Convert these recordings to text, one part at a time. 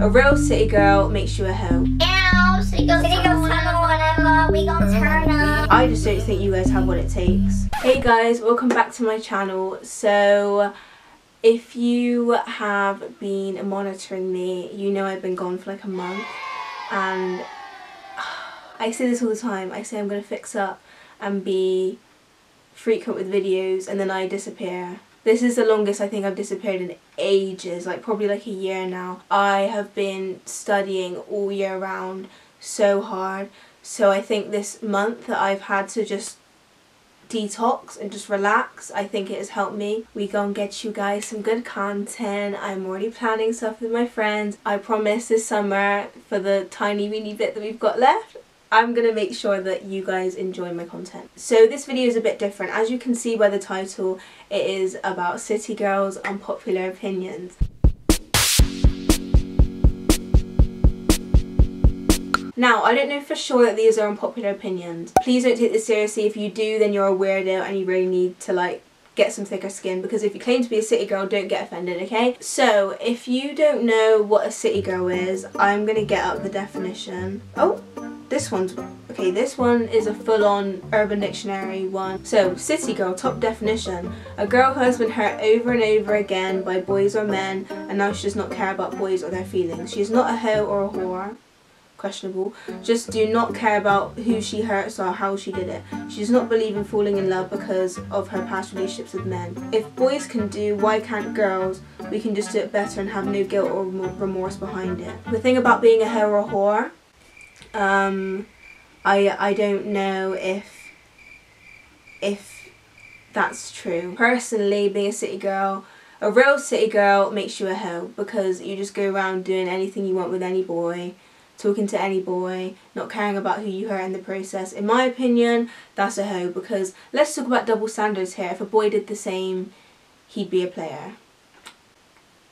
A real city girl makes you a hoe. Ow, city girls, city girls, whatever. We gon' turn up. I just don't think you guys have what it takes. Hey guys, welcome back to my channel. So, if you have been monitoring me, you know I've been gone for like a month. And I say this all the time. I say I'm going to fix up and be frequent with videos and then I disappear. This is the longest I think I've disappeared in ages, like probably like a year now. I have been studying all year round so hard. So I think this month that I've had to just detox and just relax I think it has helped me we gonna get you guys some good content I'm already planning stuff with my friends I promise this summer for the tiny weeny bit that we've got left I'm going to make sure that you guys enjoy my content. So this video is a bit different. As you can see by the title, it is about city girls' unpopular opinions. Now, I don't know for sure that these are unpopular opinions. Please don't take this seriously. If you do, then you're a weirdo and you really need to like get some thicker skin because if you claim to be a city girl, don't get offended, okay? So, if you don't know what a city girl is, I'm to get up the definition. Oh, this one's okay this one is a full-on urban dictionary one. So city girl top definition. A girl who has been hurt over and over again by boys or men and now she does not care about boys or their feelings. She is not a hoe or a whore. Questionable. Just do not care about who she hurts or how she did it. She does not believe in falling in love because of her past relationships with men. If boys can do why can't girls? We can just do it better and have no guilt or remorse behind it. The thing about being a hoe or a whore um, I I don't know if if that's true. Personally, being a city girl, a real city girl makes you a hoe because you just go around doing anything you want with any boy, talking to any boy, not caring about who you hurt in the process. In my opinion, that's a hoe because let's talk about double standards here. If a boy did the same, he'd be a player.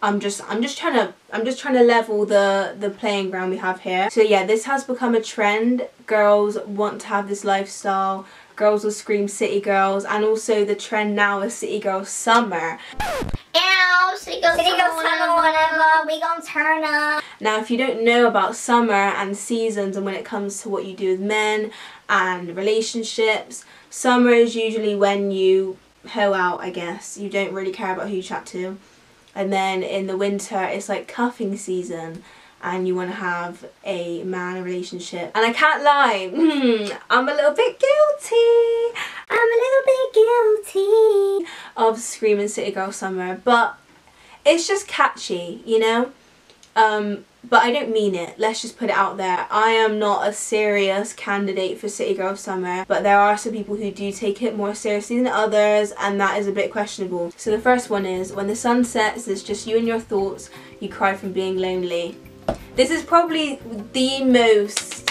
I'm just I'm just trying to I'm just trying to level the the playing ground we have here. So yeah, this has become a trend. Girls want to have this lifestyle. Girls will scream city girls and also the trend now is city girl summer. Ow, city girl, city girl summer, whatever. We gonna turn up. Now if you don't know about summer and seasons and when it comes to what you do with men and relationships, summer is usually when you hoe out I guess. You don't really care about who you chat to and then in the winter it's like cuffing season and you want to have a man relationship. And I can't lie hmm, I'm a little bit guilty. I'm a little bit guilty of Screaming City Girl Summer but it's just catchy you know? Um, but I don't mean it. Let's just put it out there. I am not a serious candidate for City Girl Summer, but there are some people who do take it more seriously than others, and that is a bit questionable. So the first one is, when the sun sets, there's just you and your thoughts, you cry from being lonely. This is probably the most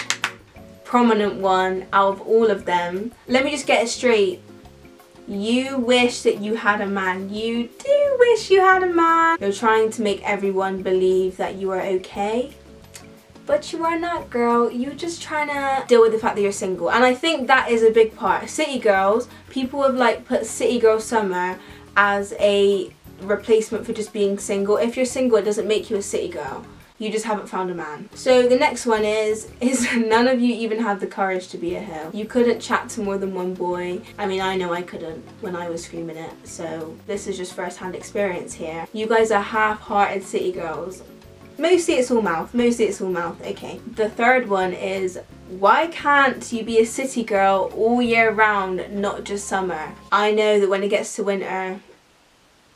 prominent one out of all of them. Let me just get it straight. You wish that you had a man. You do wish you had a man. You're trying to make everyone believe that you are okay. But you are not, girl. You're just trying to deal with the fact that you're single. And I think that is a big part. City girls, people have like put City Girl Summer as a replacement for just being single. If you're single, it doesn't make you a city girl you just haven't found a man. So the next one is, is none of you even had the courage to be a hill. You couldn't chat to more than one boy. I mean, I know I couldn't when I was screaming it, so this is just first-hand experience here. You guys are half-hearted city girls. Mostly it's all mouth, mostly it's all mouth, okay. The third one is, why can't you be a city girl all year round, not just summer? I know that when it gets to winter,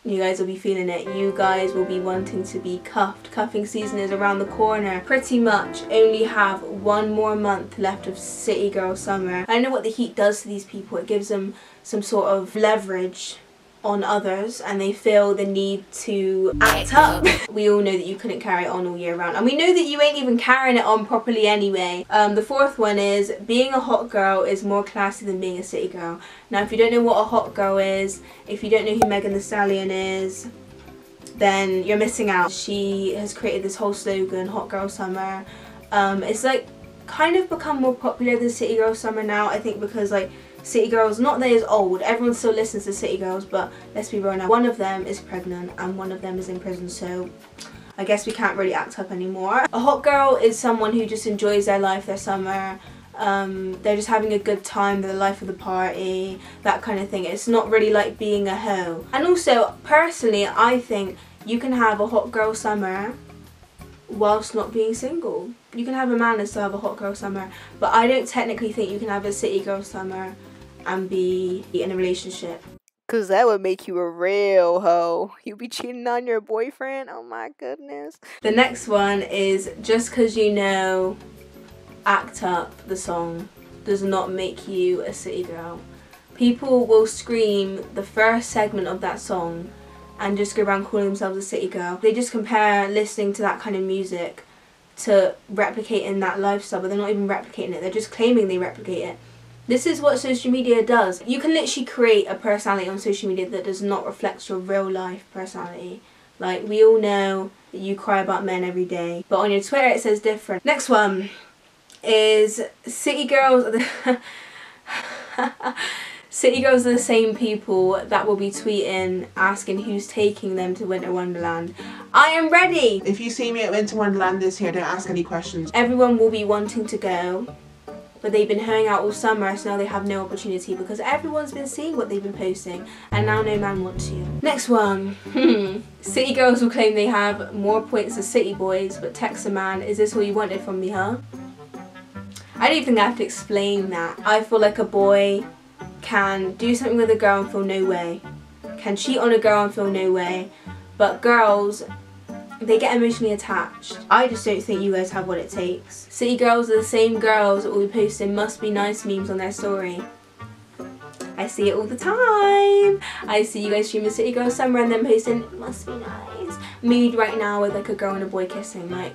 you guys will be feeling it. You guys will be wanting to be cuffed. Cuffing season is around the corner. Pretty much only have one more month left of City Girl Summer. I know what the heat does to these people. It gives them some sort of leverage on others and they feel the need to act up. we all know that you couldn't carry it on all year round and we know that you ain't even carrying it on properly anyway. Um, the fourth one is being a hot girl is more classy than being a city girl. Now if you don't know what a hot girl is, if you don't know who Megan Thee Stallion is, then you're missing out. She has created this whole slogan, Hot Girl Summer. Um, it's like kind of become more popular than City Girl Summer now I think because like City Girls, not that it's old, everyone still listens to City Girls, but let's be real now, one of them is pregnant and one of them is in prison, so I guess we can't really act up anymore. A hot girl is someone who just enjoys their life, their summer, um, they're just having a good time, the life of the party, that kind of thing. It's not really like being a hoe. And also, personally, I think you can have a hot girl summer whilst not being single. You can have a man and still have a hot girl summer, but I don't technically think you can have a city girl summer and be in a relationship. Cause that would make you a real hoe. You'd be cheating on your boyfriend. Oh my goodness. The next one is just cause you know Act Up the song does not make you a city girl. People will scream the first segment of that song and just go around calling themselves a city girl. They just compare listening to that kind of music to replicating that lifestyle, but they're not even replicating it. They're just claiming they replicate it. This is what social media does. You can literally create a personality on social media that does not reflect your real life personality. Like, we all know that you cry about men every day, but on your Twitter it says different. Next one is City Girls. City Girls are the same people that will be tweeting asking who's taking them to Winter Wonderland. I am ready! If you see me at Winter Wonderland this year, don't ask any questions. Everyone will be wanting to go, but they've been hanging out all summer, so now they have no opportunity because everyone's been seeing what they've been posting, and now no man wants you. Next one. Hmm. City girls will claim they have more points than city boys, but text a man, is this what you wanted from me, huh? I don't even have to explain that. I feel like a boy can do something with a girl and feel no way. Can cheat on a girl and feel no way. But girls, they get emotionally attached. I just don't think you guys have what it takes. City girls are the same girls that will be posting must be nice memes on their story. I see it all the time. I see you guys streaming City Girls Summer and then posting must be nice. Mood right now with like a girl and a boy kissing. Like,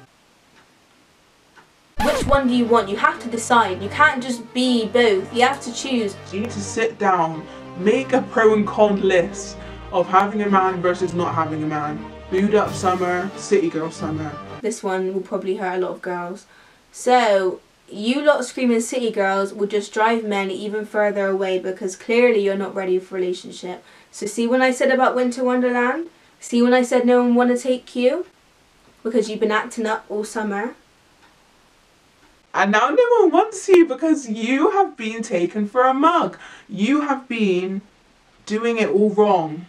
which one do you want? You have to decide. You can't just be both. You have to choose. You need to sit down, make a pro and con list of having a man versus not having a man. Booed up summer, city girl summer. This one will probably hurt a lot of girls. So, you lot screaming city girls will just drive men even further away because clearly you're not ready for a relationship. So see when I said about Winter Wonderland? See when I said no one want to take you? Because you've been acting up all summer. And now no one wants you because you have been taken for a mug. You have been doing it all wrong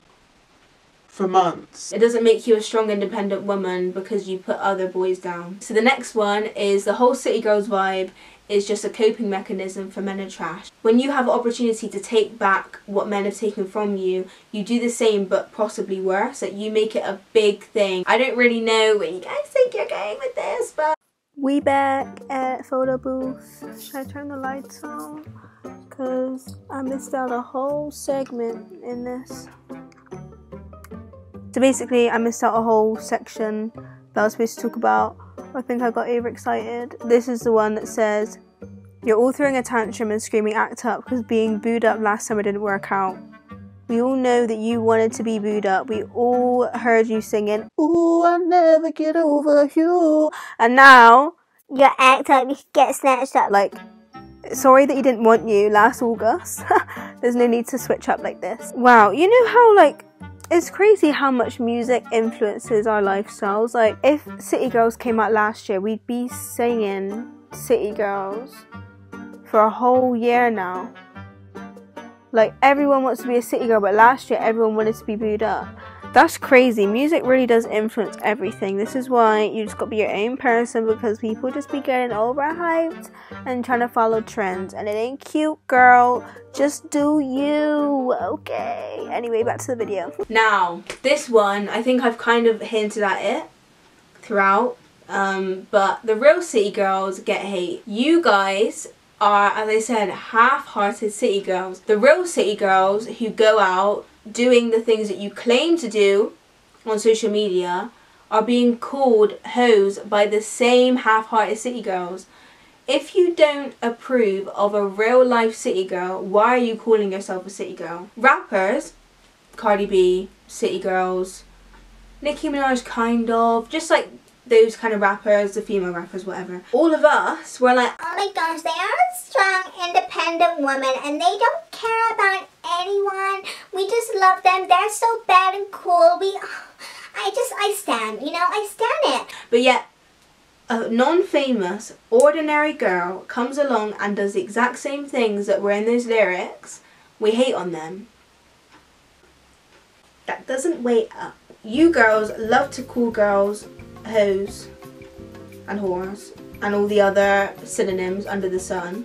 for months. It doesn't make you a strong independent woman because you put other boys down. So the next one is the whole city girls vibe is just a coping mechanism for men and trash. When you have opportunity to take back what men have taken from you, you do the same but possibly worse. Like you make it a big thing. I don't really know where you guys think you're going with this, but We back at photo booth. Should I turn the lights on? Cause I missed out a whole segment in this. So basically, I missed out a whole section that I was supposed to talk about. I think I got overexcited. This is the one that says, You're all throwing a tantrum and screaming act up because being booed up last summer didn't work out. We all know that you wanted to be booed up. We all heard you singing, Ooh, I'll never get over you. And now, Your act up, you get snatched up. like, sorry that he didn't want you last August. There's no need to switch up like this. Wow, you know how, like, it's crazy how much music influences our lifestyles. Like, if City Girls came out last year, we'd be singing City Girls for a whole year now. Like, everyone wants to be a city girl, but last year everyone wanted to be booed up. That's crazy. Music really does influence everything. This is why you just gotta be your own person because people just be getting overhyped and trying to follow trends. And it ain't cute, girl. Just do you. Okay. Anyway, back to the video. Now, this one, I think I've kind of hinted at it throughout, um, but the real city girls get hate. You guys are, as I said, half-hearted city girls. The real city girls who go out doing the things that you claim to do on social media are being called hoes by the same half-hearted city girls. If you don't approve of a real life city girl, why are you calling yourself a city girl? Rappers, Cardi B, City Girls, Nicki Minaj kind of, just like those kind of rappers, the female rappers, whatever. All of us were like, Oh my gosh, they are a strong, independent woman and they don't care about anyone. We just love them. They're so bad and cool. We, I just, I stand, you know, I stand it. But yet, a non-famous, ordinary girl comes along and does the exact same things that were in those lyrics. We hate on them. That doesn't weigh up. You girls love to call girls hoes and whores and all the other synonyms under the sun.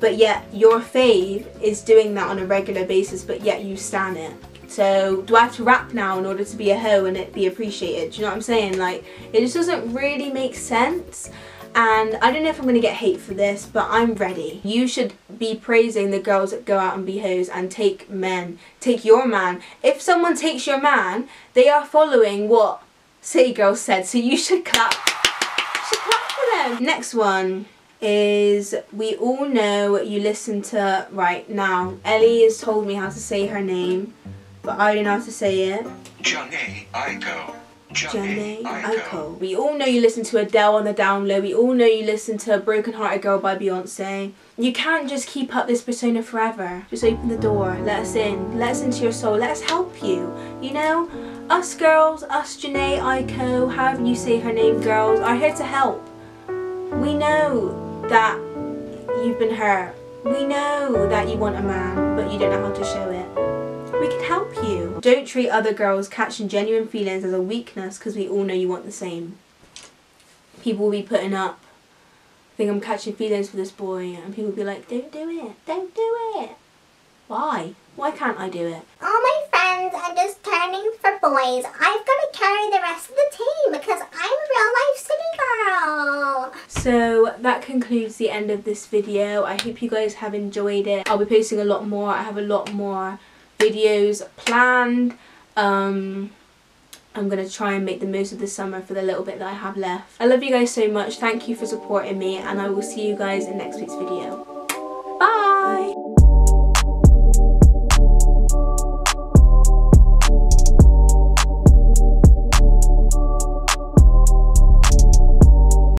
But yet your fave is doing that on a regular basis, but yet you stan it. So do I have to rap now in order to be a hoe and it be appreciated? Do you know what I'm saying? Like it just doesn't really make sense. And I don't know if I'm gonna get hate for this, but I'm ready. You should be praising the girls that go out and be hoes and take men. Take your man. If someone takes your man, they are following what City Girls said. So you should clap. You should clap for them. Next one is we all know you listen to right now. Ellie has told me how to say her name, but I don't know how to say it. Jhené Aiko. Jhené Aiko. We all know you listen to Adele on the down low. We all know you listen to Broken Hearted Girl by Beyonce. You can't just keep up this persona forever. Just open the door, let us in, let us into your soul, let us help you. You know? Us girls, us Jhené Aiko, however you say her name, girls, are here to help. We know that you've been hurt. We know that you want a man, but you don't know how to show it. We can help you. Don't treat other girls catching genuine feelings as a weakness because we all know you want the same. People will be putting up, I think I'm catching feelings for this boy, and people will be like, don't do it, don't do it. Why? Why can't I do it? All my are just turning for boys. I've got to carry the rest of the team because I'm a real life city girl. So that concludes the end of this video. I hope you guys have enjoyed it. I'll be posting a lot more. I have a lot more videos planned. Um, I'm going to try and make the most of the summer for the little bit that I have left. I love you guys so much. Thank you for supporting me and I will see you guys in next week's video.